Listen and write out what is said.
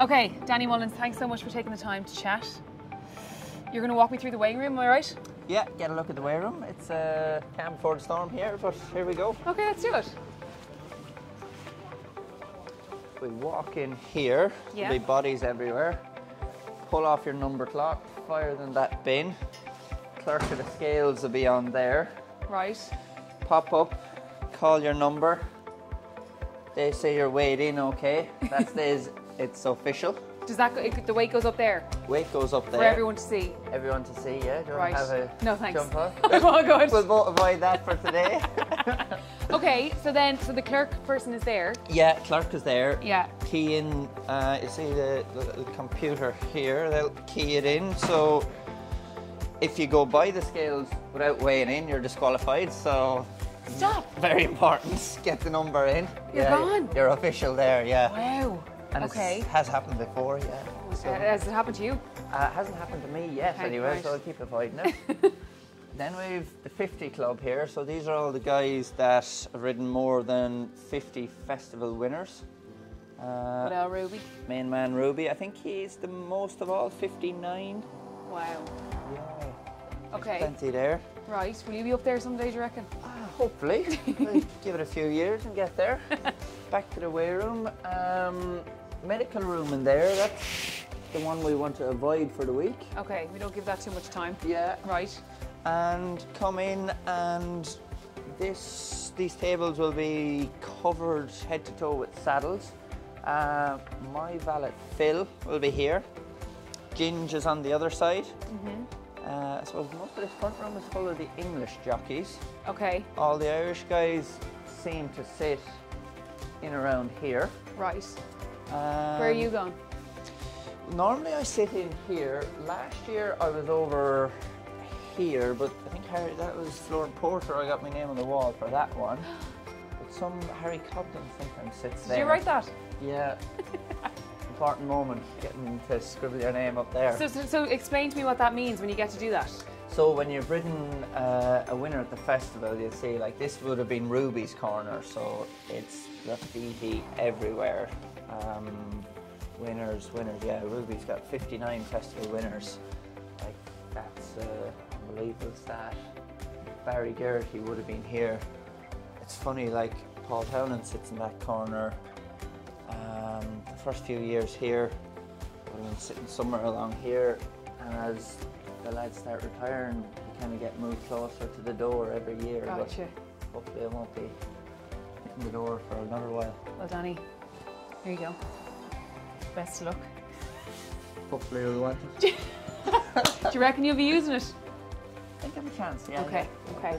Okay, Danny Mullins, thanks so much for taking the time to chat. You're going to walk me through the weighing room, am I right? Yeah, get a look at the weigh room. It's uh, calm before the storm here, but here we go. Okay, let's do it. We walk in here, Yeah. there'll be bodies everywhere. Pull off your number clock, fire in that bin. Clerk of the scales will be on there. Right. Pop up, call your number. They say you're weighed in okay. That says it's official. Does that go, it, the weight goes up there Weight goes up there. for everyone to see? Everyone to see, yeah? Do you Right. want to have a No, thanks. jump? I'm all good. we'll both avoid that for today. Okay, so then, so the clerk person is there. yeah, clerk is there. Yeah. Key in, uh, you see the, the, the computer here, they'll key it in. So if you go by the scales without weighing in, you're disqualified. So Stop. very important, get the number in. You're yeah, gone. You're official there, yeah. Wow. And okay. has happened before, yeah. Uh, has it happened to you? uh, it hasn't happened to me yet, Okay, anyway, right. so I'll keep avoiding it. then we've the 50 club here. So these are all the guys that have ridden more than 50 festival winners. Uh, Well, Ruby. main man Ruby, I think he's the most of all, 59. Wow. Yeah, Okay. plenty there. Right. Will you be up there someday, do you reckon? Ah, hopefully, give it a few years and get there. Back to the weigh room. Um, medical room in there, that's the one we want to avoid for the week. Okay, we don't give that too much time. Yeah. Right. And come in and this these tables will be covered head to toe with saddles. Uh, my valet Phil will be here. Ginge is on the other side. Uh, I suppose most of this front room is full of the English jockeys. Okay. All the Irish guys seem to sit in around here. Right. Um, Where are you going? Normally I sit in here. Last year I was over here, but I think Harry, that was Flooring Porter. I got my name on the wall for that one. But some Harry Cobden sometimes sits Did there. you write that? Yeah. Important moment, getting to scribble your name up there. So, so, so explain to me what that means when you get to do that. So when you've ridden uh, a winner at the festival, you'll see like this would have been Ruby's corner, so it's graffiti everywhere. Um, winners, winners, yeah. Ruby's got 59 festival winners. Like that's uh, unbelievable stat. Barry Geraghty would have been here. It's funny, like Paul Townend sits in that corner. First few years here, have been sitting somewhere along here, and as the lads start retiring, you kind of get moved closer to the door every year. but Gotcha. Hopefully, I won't be hitting the door for another while. Well, Danny, here you go. Best of luck. Hopefully, we want it. Do you reckon you'll be using it? I think I have a chance. Yeah. Okay, yeah, okay.